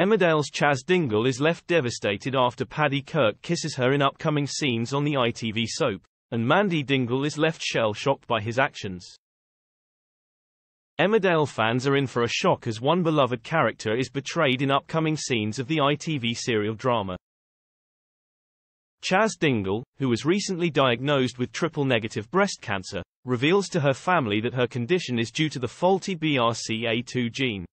Emmerdale's Chas Dingle is left devastated after Paddy Kirk kisses her in upcoming scenes on the ITV soap, and Mandy Dingle is left shell-shocked by his actions. Emmerdale fans are in for a shock as one beloved character is betrayed in upcoming scenes of the ITV serial drama. Chas Dingle, who was recently diagnosed with triple-negative breast cancer, reveals to her family that her condition is due to the faulty BRCA2 gene.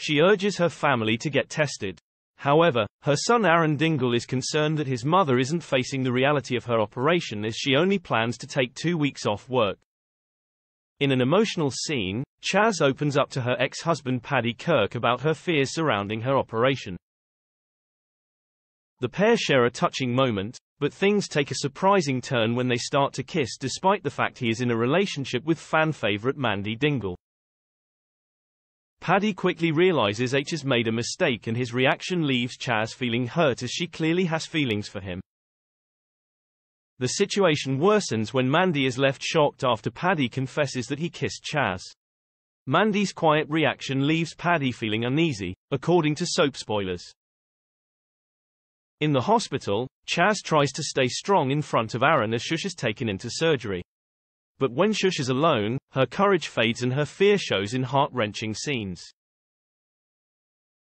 She urges her family to get tested. However, her son Aaron Dingle is concerned that his mother isn't facing the reality of her operation as she only plans to take two weeks off work. In an emotional scene, Chas opens up to her ex-husband Paddy Kirk about her fears surrounding her operation. The pair share a touching moment, but things take a surprising turn when they start to kiss despite the fact he is in a relationship with fan favorite Mandy Dingle. Paddy quickly realizes H has made a mistake and his reaction leaves Chas feeling hurt as she clearly has feelings for him. The situation worsens when Mandy is left shocked after Paddy confesses that he kissed Chas. Mandy's quiet reaction leaves Paddy feeling uneasy, according to soap spoilers. In the hospital, Chas tries to stay strong in front of Aaron as Chas is taken into surgery. But when Chas is alone, her courage fades and her fear shows in heart-wrenching scenes.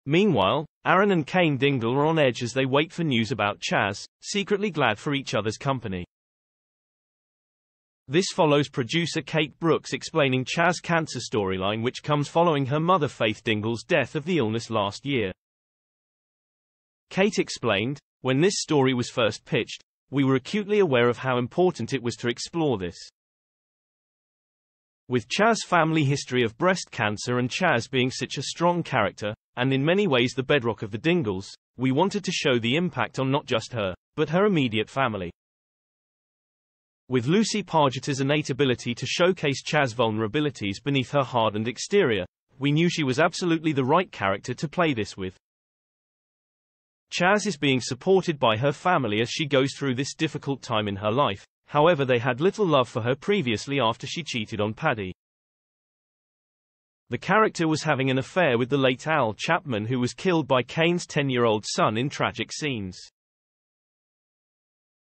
Meanwhile, Aaron and Cain Dingle are on edge as they wait for news about Chas, secretly glad for each other's company. This follows producer Kate Brooks explaining Chas' cancer storyline which comes following her mother Faith Dingle's death of the illness last year. Kate explained, when this story was first pitched, we were acutely aware of how important it was to explore this. With Chas' family history of breast cancer and Chas being such a strong character, and in many ways the bedrock of the Dingles, we wanted to show the impact on not just her, but her immediate family. With Lucy Pargeter's innate ability to showcase Chas' vulnerabilities beneath her hardened exterior, we knew she was absolutely the right character to play this with. Chas is being supported by her family as she goes through this difficult time in her life, however they had little love for her previously after she cheated on Paddy. The character was having an affair with the late Al Chapman who was killed by Cain's 10-year-old son in tragic scenes.